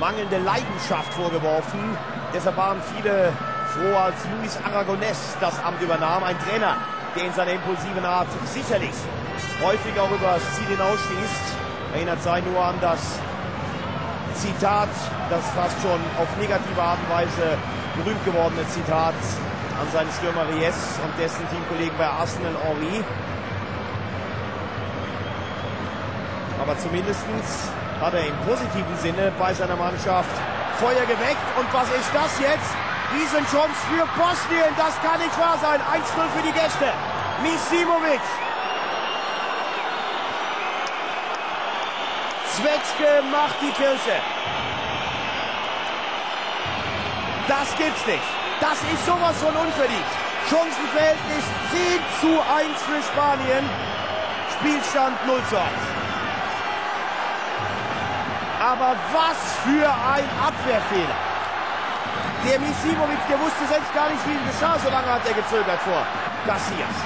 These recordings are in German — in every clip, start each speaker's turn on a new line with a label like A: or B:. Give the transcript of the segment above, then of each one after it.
A: mangelnde Leidenschaft vorgeworfen. Deshalb waren viele froh, als Luis Aragonés das Amt übernahm. Ein Trainer, der in seiner impulsiven Art sicherlich häufig auch über das Ziel hinausschießt. Erinnert sei nur an das Zitat, das fast schon auf negative Art und Weise berühmt gewordene Zitat an seinen Stürmer Ries und dessen Teamkollegen bei Arsenal Henri. Aber zumindest hat er im positiven Sinne bei seiner Mannschaft Feuer geweckt. Und was ist das jetzt? Riesenchance für Bosnien. Das kann nicht wahr sein. 1-0 für die Gäste. Misimovic. Zwetschke macht die Kirche. Das gibt's nicht. Das ist sowas von unverdient. Chancenverhältnis 10 zu 1 für Spanien. Spielstand 0 zu 1. Aber was für ein Abwehrfehler. Der Misimovic, der wusste selbst gar nicht, wie ihm geschah, so lange hat er gezögert vor Cassias.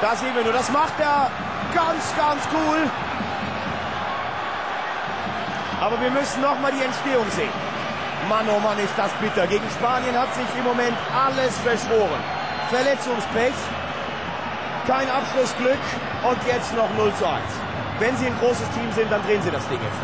A: Da sehen wir nur, das macht er ganz, ganz cool. Aber wir müssen noch mal die Entstehung sehen. Mann, oh Mann, ist das bitter. Gegen Spanien hat sich im Moment alles verschworen. Verletzungspech, kein Abschlussglück und jetzt noch 0 zu 1. Wenn sie ein großes Team sind, dann drehen sie das Ding jetzt.